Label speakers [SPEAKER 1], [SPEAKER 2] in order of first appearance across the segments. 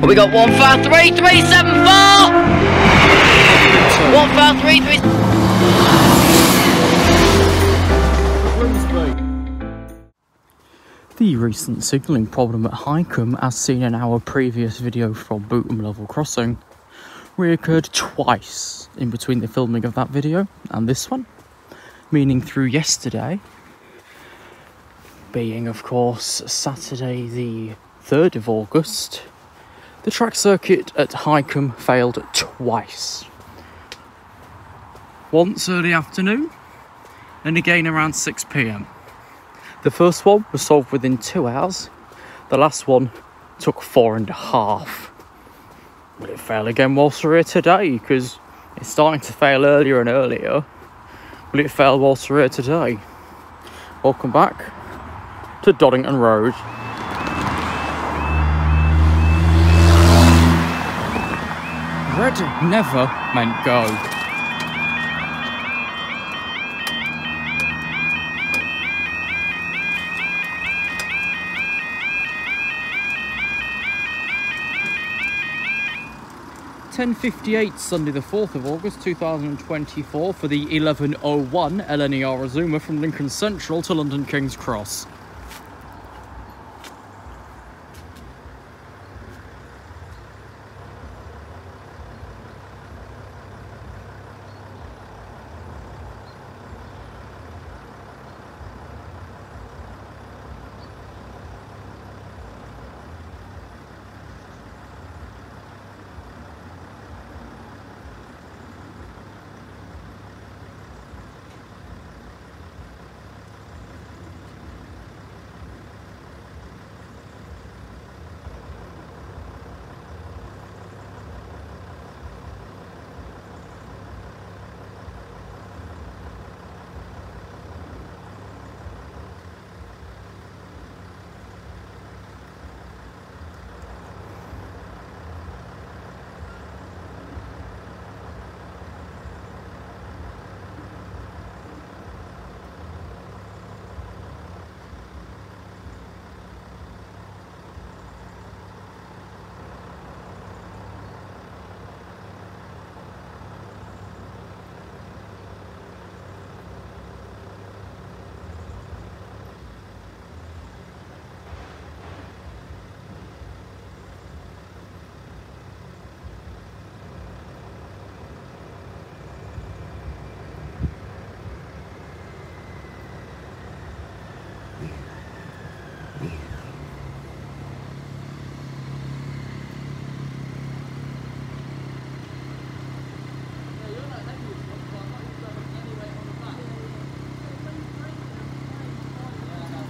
[SPEAKER 1] Well, we got one five three three seven four. One five three three.
[SPEAKER 2] The recent signalling problem at Hykeham, as seen in our previous video from Boultham Level Crossing, reoccurred twice in between the filming of that video and this one, meaning through yesterday, being of course Saturday the 3rd of August, the track circuit at Hykeham failed twice. Once early afternoon and again around 6 pm. The first one was solved within two hours. The last one took four and a half. Will it fail again whilst we're here today? Because it's starting to fail earlier and earlier. Will it fail whilst we're here today? Welcome back to Doddington Road. Red never meant go. Ten fifty eight, Sunday the fourth of August, two thousand and twenty four, for the eleven oh one LNER Azuma from Lincoln Central to London King's Cross.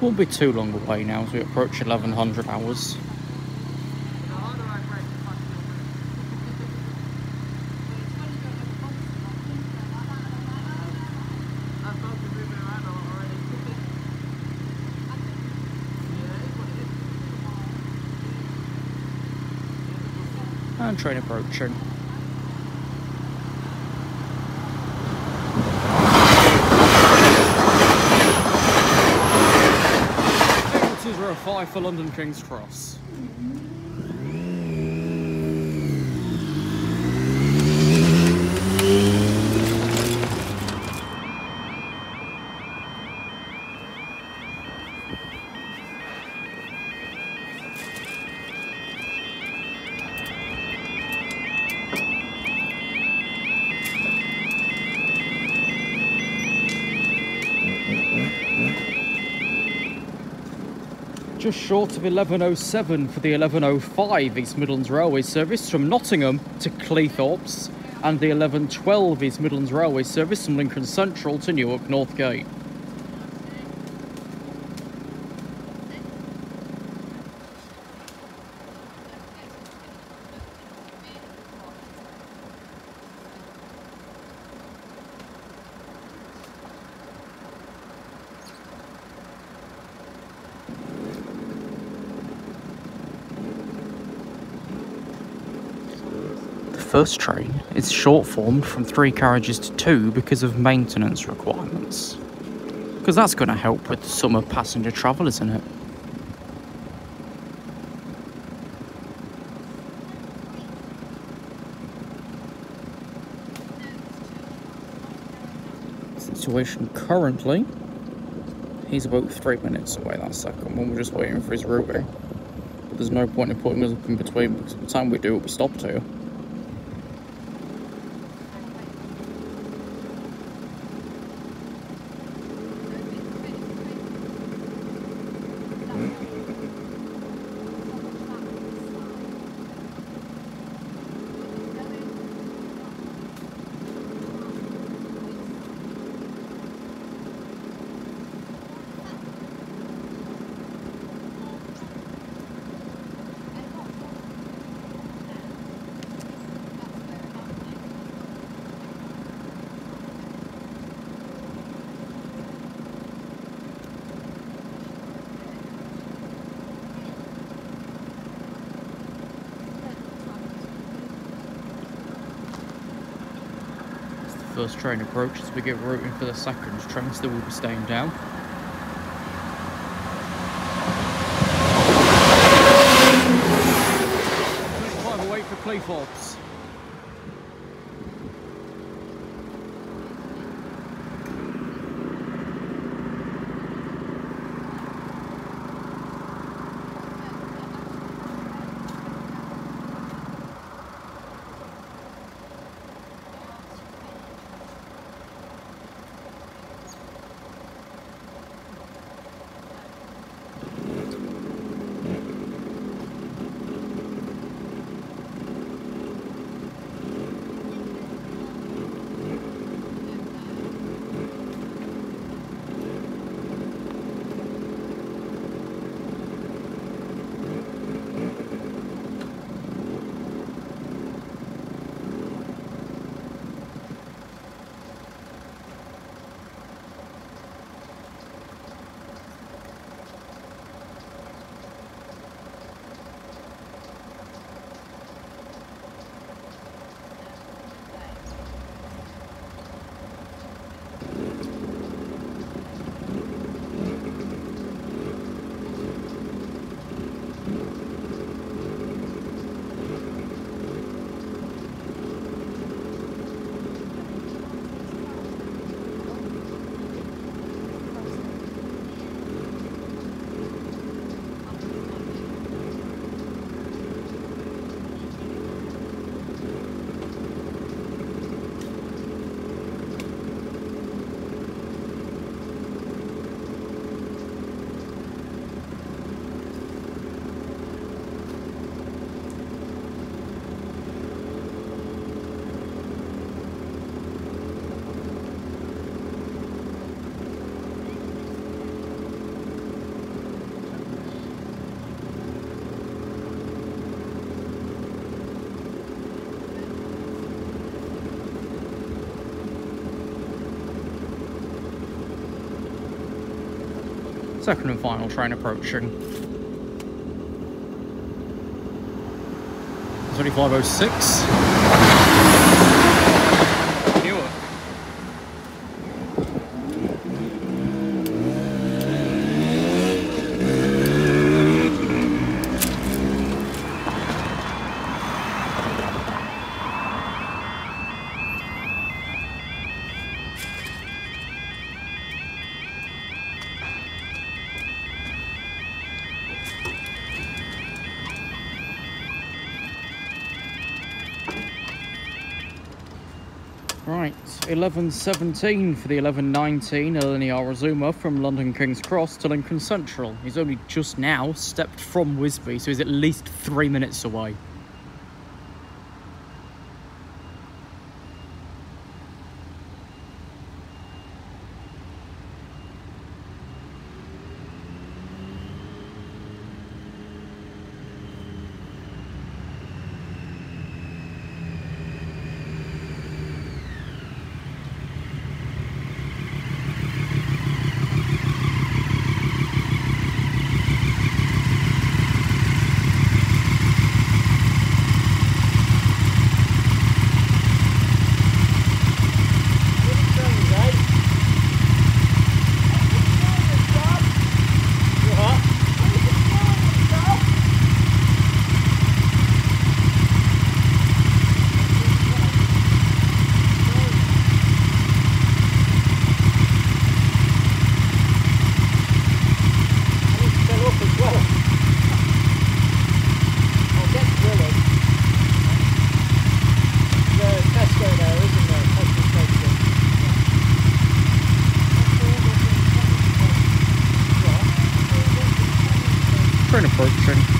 [SPEAKER 2] Won't be too long away now as we approach 1100 hours. And train approaching. Two zero five for London King's Cross. Just short of 1107 for the 1105 East Midlands Railway service from Nottingham to Cleethorpes, and the 1112 East Midlands Railway service from Lincoln Central to Newark Northgate. first train, it's short formed from three carriages to two because of maintenance requirements. Because that's going to help with the summer passenger travel, isn't it? Situation currently, he's about three minutes away, that second one. We're just waiting for his route. Eh? But there's no point in putting us up in between because by the time we do, we stop to. First train approaches, we get routing for the second train, so we'll be staying down. Five away Second and final train approaching. 2506. Right, 11.17 for the 11.19 LNER Azuma from London King's Cross to Lincoln Central. He's only just now stepped from Whisby, so he's at least three minutes away. different approach.